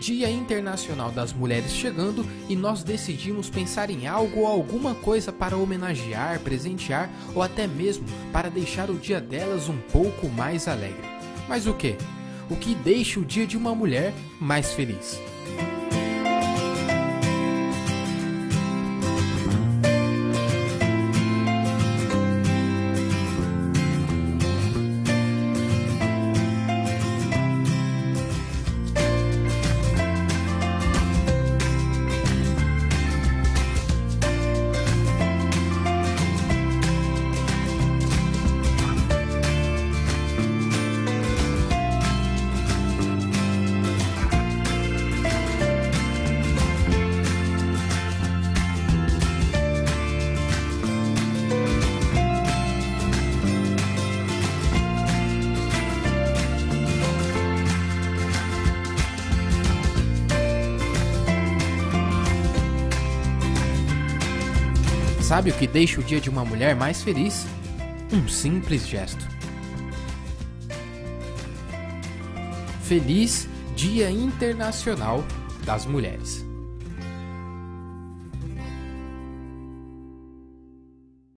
Dia Internacional das Mulheres chegando e nós decidimos pensar em algo ou alguma coisa para homenagear, presentear ou até mesmo para deixar o dia delas um pouco mais alegre. Mas o que? O que deixa o dia de uma mulher mais feliz? Sabe o que deixa o dia de uma mulher mais feliz? Um simples gesto. Feliz Dia Internacional das Mulheres.